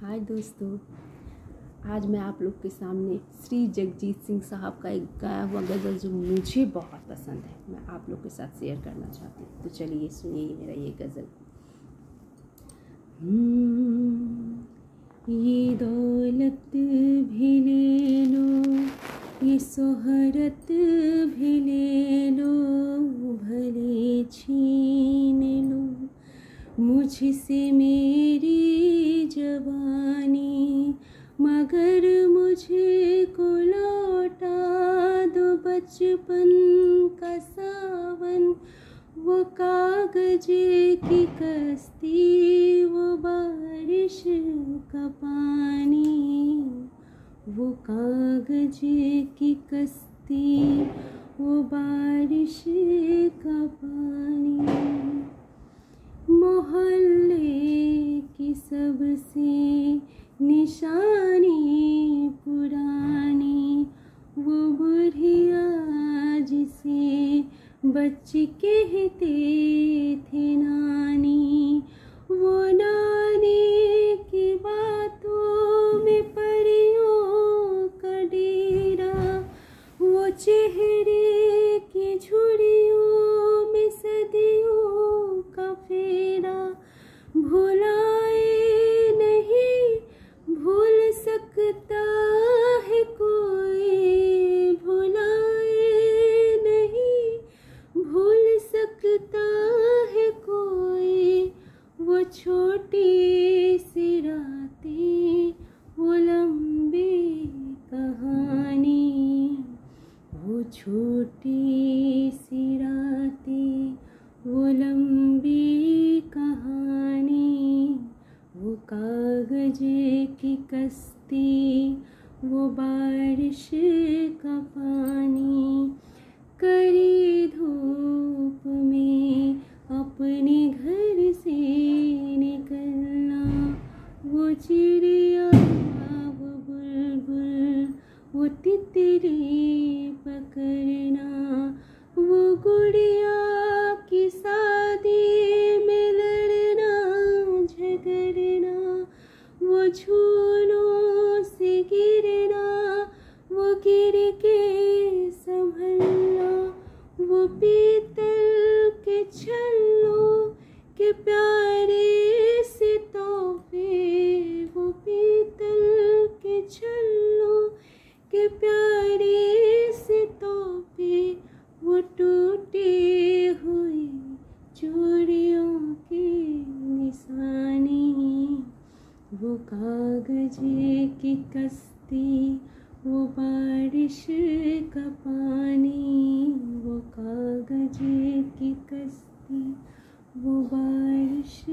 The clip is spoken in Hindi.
हाय दोस्तों आज मैं आप लोग के सामने श्री जगजीत सिंह साहब का एक गाया हुआ गज़ल जो मुझे बहुत पसंद है मैं आप लोग के साथ शेयर करना चाहती हूँ। तो चलिए सुनिए मेरा ये गज़ल। हम्म, ये दौलत भी ले लो ये सोहरत भी ले लो भले छीन लो मुझसे मेरी मगर मुझे को लौटा दो बचपन का सावन, वो कागज़ की कश्ती, वो बारिश का पानी, वो कागज़ की कश्ती, वो बारिश का पानी। मोहल्ले की सबसे निशानी बुढ़िया जिसे बच्चे कहते थे, नानी, वो नानी की बातों में परियों का डेरा, वो चेहरे की झुरियों में सदियों का फेरा, भुलाए नहीं, भूल सकता छोटी सी रातें, वो लंबी कहानी, वो कागज़ की कश्ती, वो बारिश का पानी। करी धूप में अपने घर से निकलना, वो चिड़िया, वो बुलबुल, वो वो गुड़िया की शादी में लड़ना झगड़ना वो झूलों से गिरना वो गिर कागज़ की कश्ती वो बारिश का पानी वो कागजे की कश्ती वो बारिश